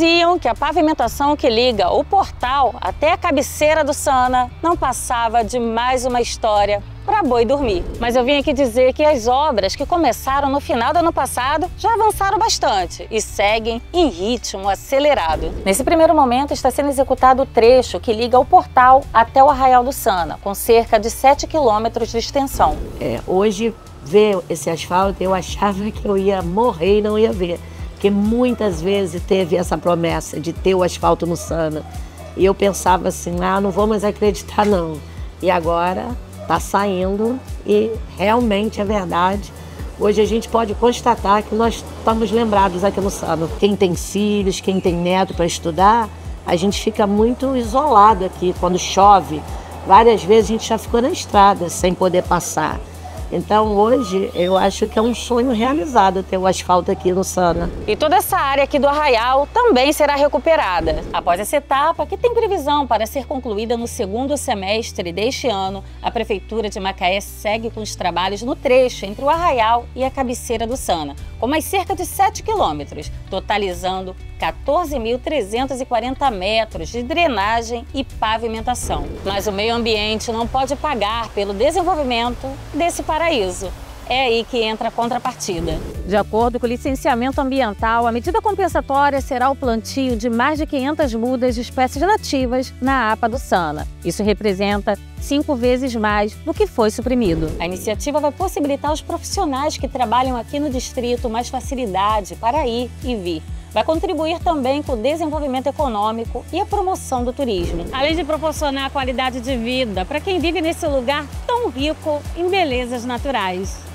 diziam que a pavimentação que liga o portal até a cabeceira do Sana não passava de mais uma história para boi dormir. Mas eu vim aqui dizer que as obras que começaram no final do ano passado já avançaram bastante e seguem em ritmo acelerado. Nesse primeiro momento está sendo executado o trecho que liga o portal até o Arraial do Sana, com cerca de 7 quilômetros de extensão. É, hoje, ver esse asfalto, eu achava que eu ia morrer e não ia ver. Porque muitas vezes teve essa promessa de ter o asfalto no Sana. E eu pensava assim, ah, não vou mais acreditar não. E agora está saindo e realmente é verdade. Hoje a gente pode constatar que nós estamos lembrados aqui no Sano. Quem tem filhos, quem tem neto para estudar, a gente fica muito isolado aqui. Quando chove, várias vezes a gente já ficou na estrada sem poder passar. Então hoje eu acho que é um sonho realizado ter o asfalto aqui no Sana. E toda essa área aqui do Arraial também será recuperada. Após essa etapa, que tem previsão para ser concluída no segundo semestre deste ano, a Prefeitura de Macaé segue com os trabalhos no trecho entre o Arraial e a cabeceira do Sana, com mais cerca de 7 quilômetros, totalizando 14.340 metros de drenagem e pavimentação. Mas o meio ambiente não pode pagar pelo desenvolvimento desse paraíso. É aí que entra a contrapartida. De acordo com o licenciamento ambiental, a medida compensatória será o plantio de mais de 500 mudas de espécies nativas na APA do Sana. Isso representa cinco vezes mais do que foi suprimido. A iniciativa vai possibilitar aos profissionais que trabalham aqui no distrito mais facilidade para ir e vir vai contribuir também com o desenvolvimento econômico e a promoção do turismo. Além de proporcionar qualidade de vida para quem vive nesse lugar tão rico em belezas naturais.